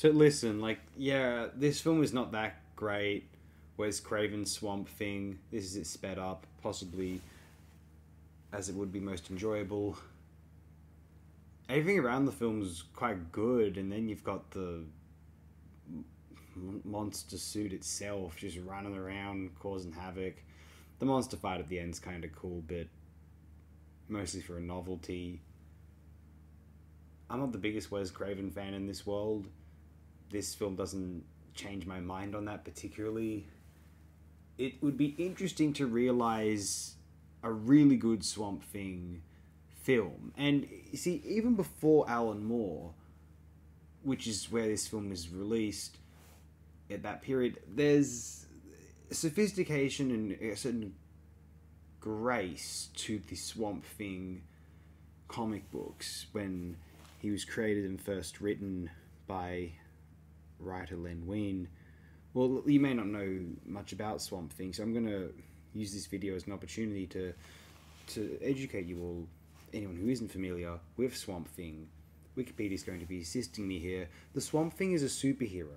So listen, like, yeah, this film is not that great. Wes Craven's Swamp Thing. This is it sped up, possibly as it would be most enjoyable. Everything around the film's quite good, and then you've got the monster suit itself just running around causing havoc. The monster fight at the end's kind of cool, but mostly for a novelty. I'm not the biggest Wes Craven fan in this world. This film doesn't change my mind on that particularly. It would be interesting to realize a really good Swamp Thing film. And you see, even before Alan Moore, which is where this film is released at that period, there's sophistication and a certain grace to the Swamp Thing comic books when he was created and first written by writer Len Wein. Well, you may not know much about Swamp Thing, so I'm going to use this video as an opportunity to to educate you all, anyone who isn't familiar with Swamp Thing. Wikipedia is going to be assisting me here. The Swamp Thing is a superhero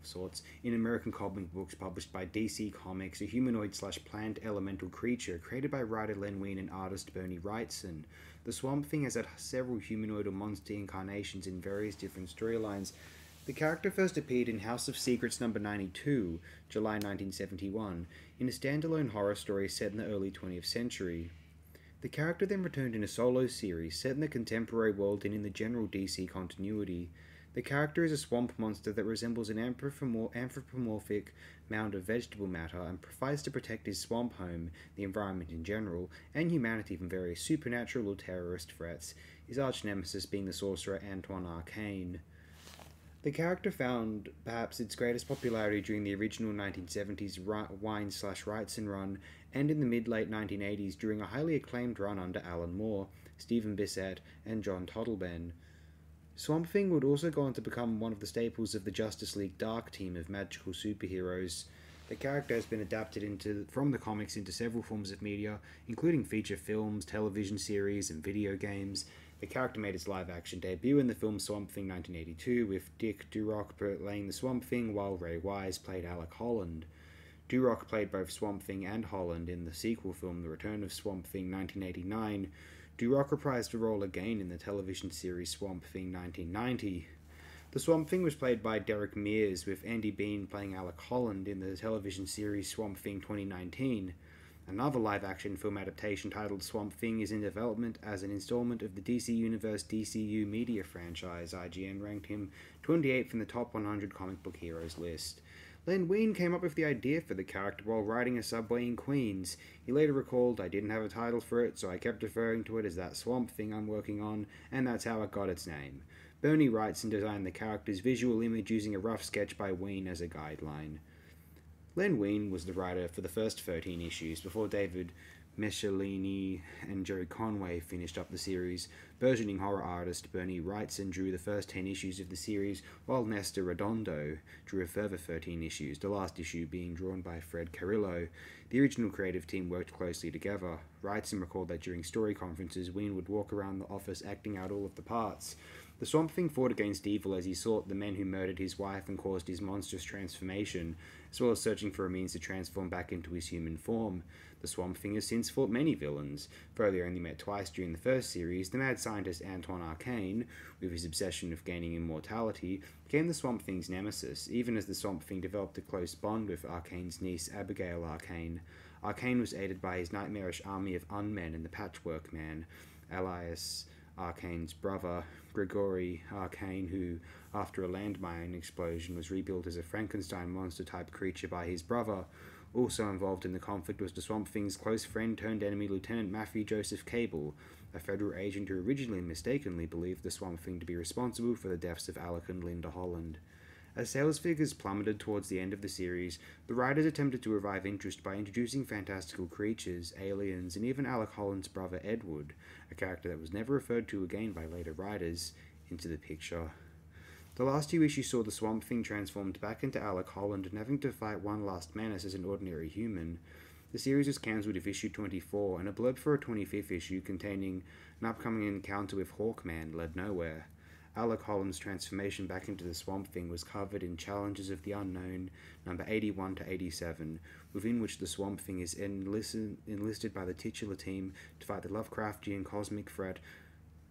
of sorts in American comic books published by DC Comics, a humanoid slash plant elemental creature created by writer Len Wein and artist Bernie Wrightson. The Swamp Thing has had several humanoid or monster incarnations in various different storylines. The character first appeared in House of Secrets number 92, July 1971, in a standalone horror story set in the early 20th century. The character then returned in a solo series set in the contemporary world and in the general DC continuity. The character is a swamp monster that resembles an anthropomorphic mound of vegetable matter and fights to protect his swamp home, the environment in general, and humanity from various supernatural or terrorist threats, his arch nemesis being the sorcerer Antoine Arcane. The character found perhaps its greatest popularity during the original 1970s Wein slash Wrightson run and in the mid late 1980s during a highly acclaimed run under Alan Moore, Stephen Bissette, and John Totleben. Swamp Thing would also go on to become one of the staples of the Justice League Dark team of magical superheroes. The character has been adapted into from the comics into several forms of media, including feature films, television series, and video games. The character made its live action debut in the film Swamp Thing 1982, with Dick Durock playing the Swamp Thing while Ray Wise played Alec Holland. Durock played both Swamp Thing and Holland in the sequel film The Return of Swamp Thing 1989. Durock reprised the role again in the television series Swamp Thing 1990. The Swamp Thing was played by Derek Mears, with Andy Bean playing Alec Holland in the television series Swamp Thing 2019. Another live action film adaptation titled Swamp Thing is in development as an installment of the DC Universe DCU media franchise. IGN ranked him 28th in the top 100 comic book heroes list. Len Wein came up with the idea for the character while riding a subway in Queens. He later recalled, I didn't have a title for it, so I kept referring to it as that swamp thing I'm working on, and that's how it got its name. Bernie and designed the character's visual image using a rough sketch by Wein as a guideline. Len Wein was the writer for the first 13 issues before David Michelinie and Joe Conway finished up the series. Burgeoning horror artist Bernie Wrightson drew the first 10 issues of the series, while Nestor Redondo drew a further 13 issues, the last issue being drawn by Fred Carrillo. The original creative team worked closely together. Wrightson recalled that during story conferences, Wein would walk around the office acting out all of the parts. The Swamp Thing fought against evil as he sought the men who murdered his wife and caused his monstrous transformation, as well as searching for a means to transform back into his human form. The Swamp Thing has since fought many villains. They only met twice during the first series, the mad scientist Antoine Arcane, with his obsession of gaining immortality, became the Swamp Thing's nemesis, even as the Swamp Thing developed a close bond with Arcane's niece Abigail Arcane. Arcane was aided by his nightmarish army of unmen and the Patchwork Man, Elias Arcane's brother, Gregory Arcane, who, after a landmine explosion, was rebuilt as a Frankenstein monster type creature by his brother. Also involved in the conflict was the Swamp Thing's close friend turned enemy Lieutenant Matthew Joseph Cable, a federal agent who originally mistakenly believed the Swamp Thing to be responsible for the deaths of Alec and Linda Holland. As sales figures plummeted towards the end of the series, the writers attempted to revive interest by introducing fantastical creatures, aliens, and even Alec Holland's brother Edward, a character that was never referred to again by later writers, into the picture. The last two issues saw the Swamp Thing transformed back into Alec Holland and having to fight one last menace as an ordinary human. The series was cancelled with issue 24, and a blurb for a 25th issue containing an upcoming encounter with Hawkman led nowhere. Alec Holland's transformation back into the Swamp Thing was covered in Challenges of the Unknown, number 81 to 87, within which the Swamp Thing is enlisted, enlisted by the titular team to fight the Lovecraftian cosmic threat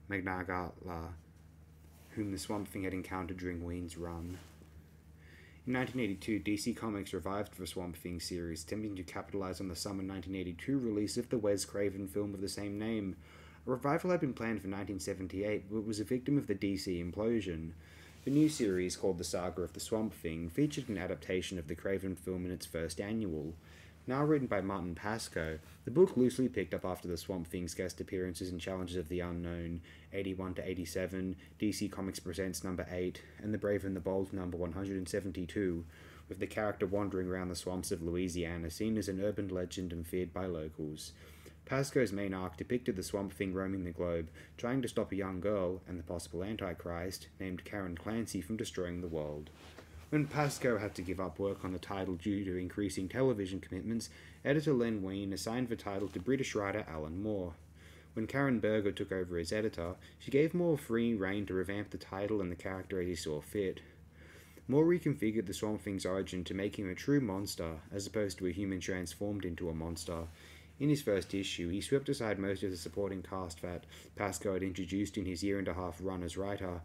M'Nagalah, whom the Swamp Thing had encountered during Wein's run. In 1982, DC Comics revived the Swamp Thing series, attempting to capitalize on the summer 1982 release of the Wes Craven film of the same name. Revival had been planned for 1978, but was a victim of the DC implosion. The new series, called The Saga of the Swamp Thing, featured an adaptation of the Craven film in its first annual. Now written by Martin Pasko, the book loosely picked up after the Swamp Thing's guest appearances in Challenges of the Unknown, 81 to 87, DC Comics Presents number 8, and The Brave and the Bold number 172, with the character wandering around the swamps of Louisiana, seen as an urban legend and feared by locals. Pasko's main arc depicted the Swamp Thing roaming the globe, trying to stop a young girl, and the possible Antichrist, named Karen Clancy, from destroying the world. When Pasko had to give up work on the title due to increasing television commitments, editor Len Wein assigned the title to British writer Alan Moore. When Karen Berger took over as editor, she gave Moore free rein to revamp the title and the character as he saw fit. Moore reconfigured the Swamp Thing's origin to make him a true monster, as opposed to a human transformed into a monster. In his first issue, he swept aside most of the supporting cast that Pasko had introduced in his year and a half run as writer,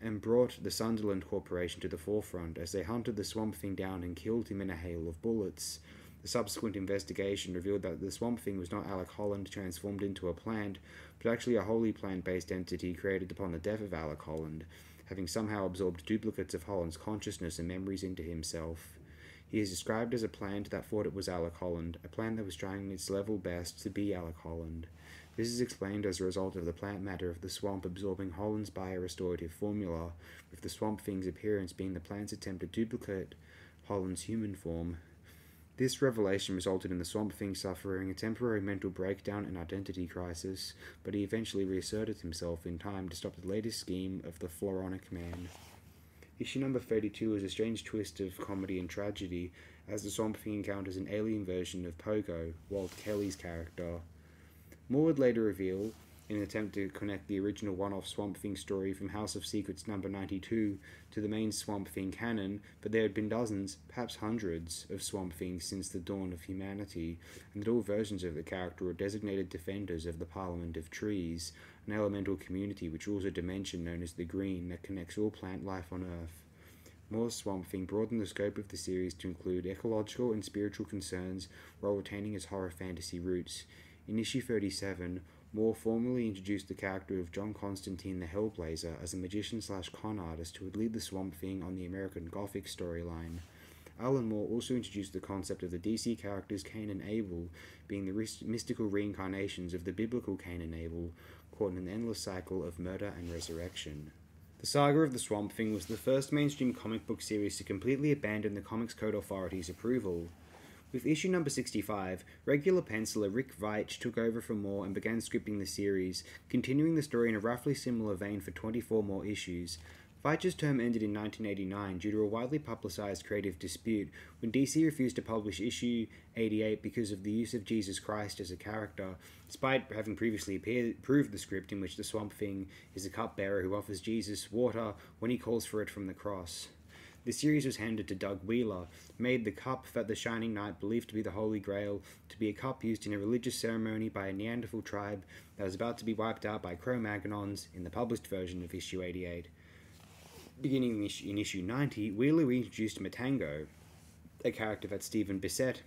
and brought the Sunderland Corporation to the forefront as they hunted the Swamp Thing down and killed him in a hail of bullets. The subsequent investigation revealed that the Swamp Thing was not Alec Holland transformed into a plant, but actually a wholly plant based entity created upon the death of Alec Holland, having somehow absorbed duplicates of Holland's consciousness and memories into himself. He is described as a plant that thought it was Alec Holland, a plant that was trying its level best to be Alec Holland. This is explained as a result of the plant matter of the swamp absorbing Holland's biorestorative formula, with the swamp thing's appearance being the plant's attempt to duplicate Holland's human form. This revelation resulted in the Swamp Thing suffering a temporary mental breakdown and identity crisis, but he eventually reasserted himself in time to stop the latest scheme of the Floronic Man. Issue number 32 is a strange twist of comedy and tragedy, as the Swamp Thing encounters an alien version of Pogo, Walt Kelly's character. Moore would later reveal, in an attempt to connect the original one off Swamp Thing story from House of Secrets number 92 to the main Swamp Thing canon, but there had been dozens, perhaps hundreds, of Swamp Things since the dawn of humanity, and that all versions of the character were designated defenders of the Parliament of Trees, an elemental community which rules a dimension known as the Green that connects all plant life on Earth. Moore's Swamp Thing broadened the scope of the series to include ecological and spiritual concerns while retaining its horror fantasy roots. In issue 37, Moore formally introduced the character of John Constantine the Hellblazer as a magician slash con artist who would lead the Swamp Thing on the American Gothic storyline. Alan Moore also introduced the concept of the DC characters Cain and Abel being the mystical reincarnations of the biblical Cain and Abel, caught in an endless cycle of murder and resurrection. The Saga of the Swamp Thing was the first mainstream comic book series to completely abandon the Comics Code Authority's approval. With issue number 65, regular penciler Rick Veitch took over from Moore and began scripting the series, continuing the story in a roughly similar vein for 24 more issues. Veitch's term ended in 1989 due to a widely publicized creative dispute when DC refused to publish issue 88 because of the use of Jesus Christ as a character, despite having previously approved the script in which the Swamp Thing is a cupbearer who offers Jesus water when he calls for it from the cross. The series was handed to Doug Wheeler, made the cup that the Shining Knight believed to be the Holy Grail to be a cup used in a religious ceremony by a Neanderthal tribe that was about to be wiped out by Cro-Magnons in the published version of issue 88. Beginning in issue 90, Wheeler reintroduced Matango, a character that Stephen Bissette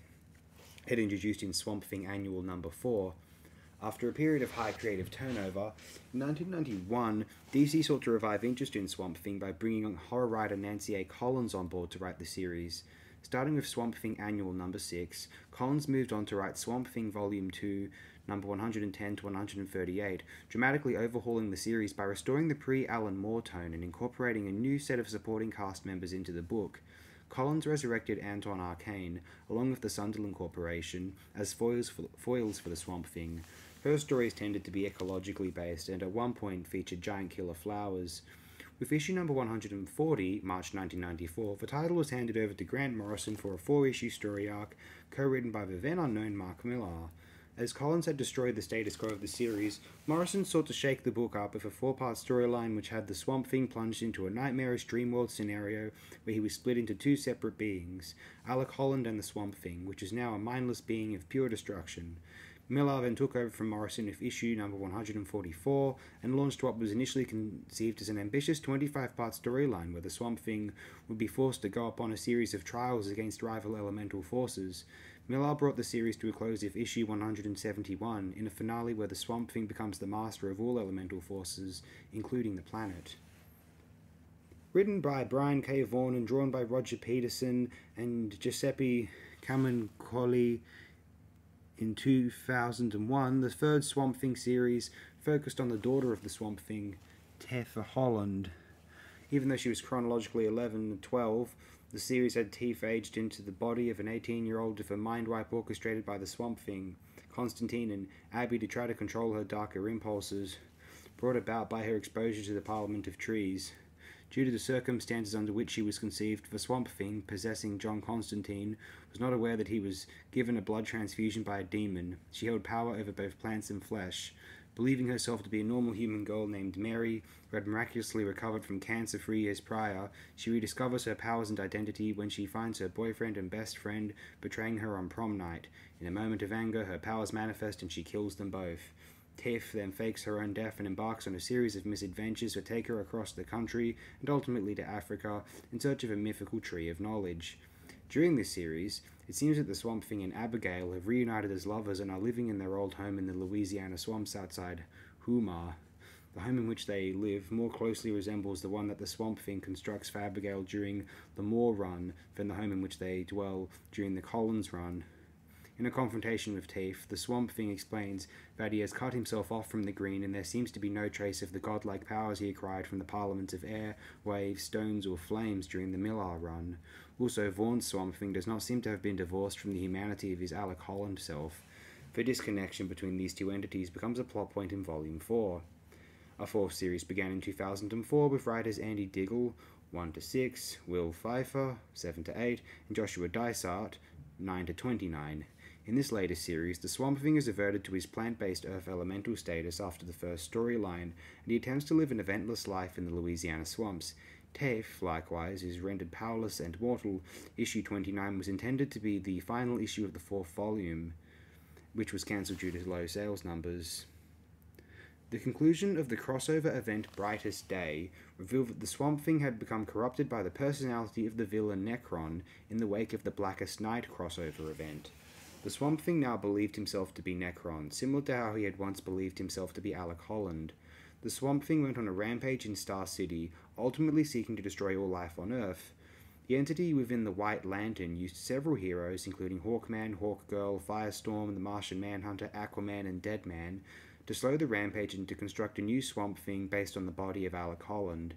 had introduced in Swamp Thing Annual Number 4, after a period of high creative turnover, in 1991, DC sought to revive interest in Swamp Thing by bringing horror writer Nancy A. Collins on board to write the series. Starting with Swamp Thing Annual Number 6, Collins moved on to write Swamp Thing Volume 2, number 110 to 138, dramatically overhauling the series by restoring the pre Alan Moore tone and incorporating a new set of supporting cast members into the book. Collins resurrected Anton Arcane, along with the Sunderland Corporation, as foils for, foils for the Swamp Thing, her stories tended to be ecologically based and at one point featured giant killer flowers. With issue number 140, March 1994, the title was handed over to Grant Morrison for a four issue story arc co written by the then unknown Mark Millar. As Collins had destroyed the status quo of the series, Morrison sought to shake the book up with a four part storyline which had the Swamp Thing plunged into a nightmarish dream world scenario where he was split into two separate beings Alec Holland and the Swamp Thing, which is now a mindless being of pure destruction. Millar then took over from Morrison with issue number 144 and launched what was initially conceived as an ambitious 25 part storyline where the Swamp Thing would be forced to go upon a series of trials against rival elemental forces. Millar brought the series to a close with issue 171 in a finale where the Swamp Thing becomes the master of all elemental forces, including the planet. Written by Brian K. Vaughan and drawn by Roger Petersen and Giuseppe Camuncoli in 2001, the third Swamp Thing series focused on the daughter of the Swamp Thing, Tefé Holland. Even though she was chronologically 11 and 12, the series had Tefé aged into the body of an 18 year old with a mind wipe orchestrated by the Swamp Thing, Constantine, and Abby to try to control her darker impulses, brought about by her exposure to the Parliament of Trees. Due to the circumstances under which she was conceived, the Swamp Thing, possessing John Constantine, was not aware that he was given a blood transfusion by a demon. She held power over both plants and flesh. Believing herself to be a normal human girl named Mary, who had miraculously recovered from cancer three years prior, she rediscovers her powers and identity when she finds her boyfriend and best friend betraying her on prom night. In a moment of anger, her powers manifest and she kills them both. Tiff then fakes her own death and embarks on a series of misadventures that take her across the country and ultimately to Africa in search of a mythical tree of knowledge. During this series, it seems that the Swamp Thing and Abigail have reunited as lovers and are living in their old home in the Louisiana swamps outside Houma. The home in which they live more closely resembles the one that the Swamp Thing constructs for Abigail during the Moore run than the home in which they dwell during the Collins run. In a confrontation with Tefé, the Swamp Thing explains that he has cut himself off from the Green and there seems to be no trace of the godlike powers he acquired from the parliaments of air, waves, stones, or flames during the Millar run. Also, Vaughan's Swamp Thing does not seem to have been divorced from the humanity of his Alec Holland self. The disconnection between these two entities becomes a plot point in Volume 4. A fourth series began in 2004 with writers Andy Diggle, 1 to 6, Will Pfeiffer, 7 to 8, and Joshua Dysart, 9 to 29. In this later series, the Swamp Thing is reverted to his plant based Earth elemental status after the first storyline, and he attempts to live an eventless life in the Louisiana swamps. Tefé, likewise, is rendered powerless and mortal. Issue 29 was intended to be the final issue of the fourth volume, which was cancelled due to low sales numbers. The conclusion of the crossover event Brightest Day revealed that the Swamp Thing had become corrupted by the personality of the villain Nekron in the wake of the Blackest Night crossover event. The Swamp Thing now believed himself to be Nekron, similar to how he had once believed himself to be Alec Holland. The Swamp Thing went on a rampage in Star City, ultimately seeking to destroy all life on Earth. The entity within the White Lantern used several heroes, including Hawkman, Hawkgirl, Firestorm, the Martian Manhunter, Aquaman, and Deadman, to slow the rampage and to construct a new Swamp Thing based on the body of Alec Holland.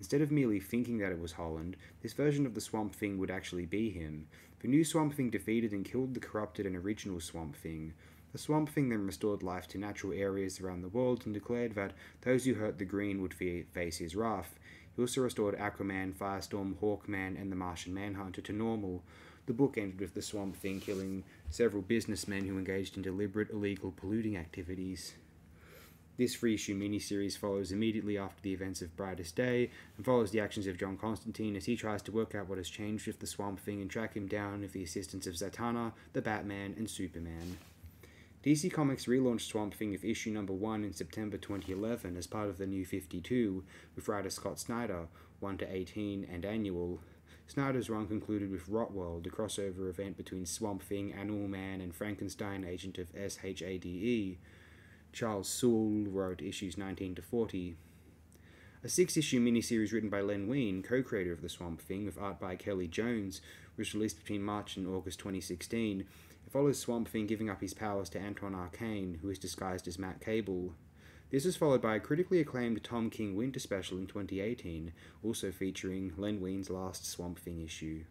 Instead of merely thinking that it was Holland, this version of the Swamp Thing would actually be him. The new Swamp Thing defeated and killed the corrupted and original Swamp Thing. The Swamp Thing then restored life to natural areas around the world and declared that those who hurt the Green would face his wrath. He also restored Aquaman, Firestorm, Hawkman, and the Martian Manhunter to normal. The book ended with the Swamp Thing killing several businessmen who engaged in deliberate, illegal, polluting activities. This free issue miniseries follows immediately after the events of Brightest Day and follows the actions of John Constantine as he tries to work out what has changed with the Swamp Thing and track him down with the assistance of Zatanna, the Batman, and Superman. DC Comics relaunched Swamp Thing with issue number 1 in September 2011 as part of the New 52, with writer Scott Snyder, 1 to 18, and annual. Snyder's run concluded with Rotworld, a crossover event between Swamp Thing, Animal Man, and Frankenstein, agent of SHADE. Charles Soule wrote issues 19 to 40. A six issue miniseries written by Len Wein, co creator of The Swamp Thing, with art by Kelly Jones, was released between March and August 2016. It follows Swamp Thing giving up his powers to Anton Arcane, who is disguised as Matt Cable. This was followed by a critically acclaimed Tom King Winter special in 2018, also featuring Len Wein's last Swamp Thing issue.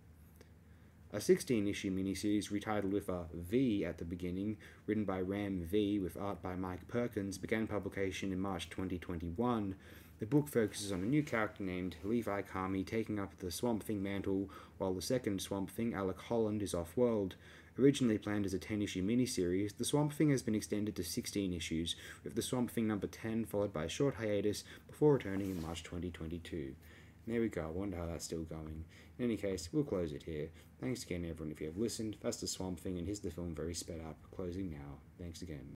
A 16 issue miniseries retitled with a V at the beginning, written by Ram V with art by Mike Perkins, began publication in March 2021. The book focuses on a new character named Levi Kamei taking up the Swamp Thing mantle, while the second Swamp Thing, Alec Holland, is off world. Originally planned as a 10 issue miniseries, The Swamp Thing has been extended to 16 issues, with The Swamp Thing number 10 followed by a short hiatus before returning in March 2022. There we go, I wonder how that's still going. In any case, we'll close it here. Thanks again, everyone, if you have listened. That's The Swamp Thing, and here's the film very sped up, closing now. Thanks again.